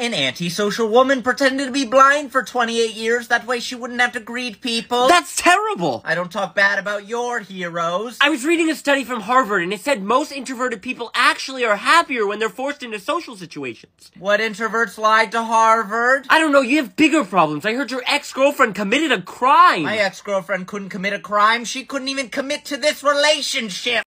An antisocial woman pretended to be blind for 28 years. That way she wouldn't have to greet people. That's terrible! I don't talk bad about your heroes. I was reading a study from Harvard and it said most introverted people actually are happier when they're forced into social situations. What introverts lied to Harvard? I don't know, you have bigger problems. I heard your ex-girlfriend committed a crime. My ex-girlfriend couldn't commit a crime. She couldn't even commit to this relationship.